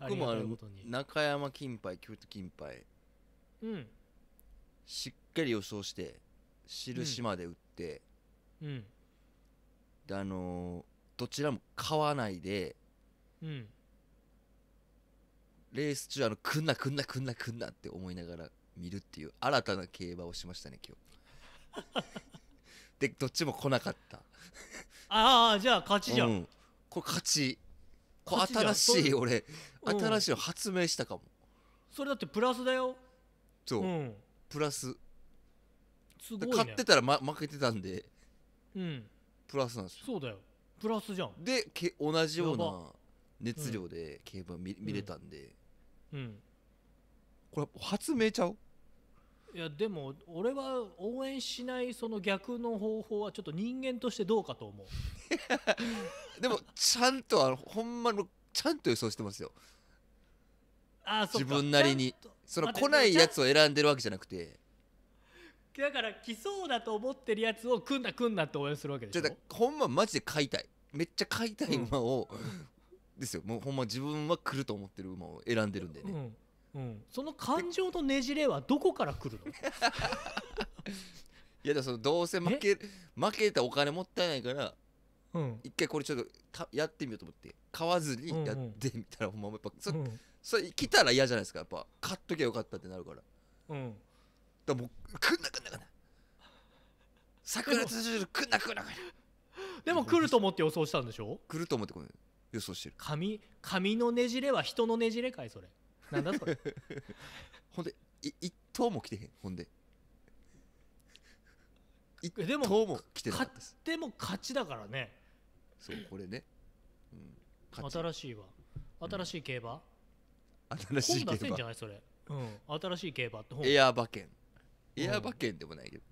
僕もあの中山金杯京都金杯。うん。しっかり予想して印まで打って、うん。であのーどちらも買わないでうん。レース中あの来んな来んな来んな来んなって思いながら見るっていう新たな競馬をしましたね今日。でどっちも来なかった。ああじゃあ勝ちじゃん、うん、これ勝ちこれ勝ちじゃん。新しい俺うん。新しいの発明したかも。それだってプラスだよ。そう、うん。プラス。すごいね。買ってたら、ま、負けてたんで。うん。プラスなんですよ。そうだよ。プラスじゃん。でけ同じようやな熱量で競馬見,、見れたんで。うん。これ発明ちゃう？いやでも俺は応援しないその逆の方法はちょっと人間としてどうかと思う。でもちゃんとあのほんまのちゃんと予想してますよ。ああそ自分なりに。その来ないやつを選んでるわけじゃなくて。だから来そうだと思ってるやつを来んな来んなって応援するわけでしょ。じゃあほんまマジで買いたい。めっちゃ買いたい馬を、ですよ。もうほんま自分は来ると思ってる馬を選んでるんでね、うんうん、その感情のねじれはどこから来るの？いやでもそのどうせ負け負けたお金もったいないからうん、一回これちょっとたやってみようと思って買わずにうんうん。やってみたらほんまやっぱそ,、うん。それ来たら嫌じゃないですかやっぱ。買っときゃよかったってなるから。だかうん、らもう来んな来んな来んな桜通じる来んな来んな来んな。でも来ると思って予想したんでしょ？来ると思って予想してる。髪髪のねじれは人のねじれかいそれなんだそれ？ほんでい一頭も来てへん。ほんで。一えでも頭も来てなか買っったです。ても勝ちだからね。そうこれね、うん、勝ち。新しいわ。新しい競馬、新しい競本出せんじゃ馬ない？それ、うん、新しい競馬って本。エア馬券エア馬券でもないけど、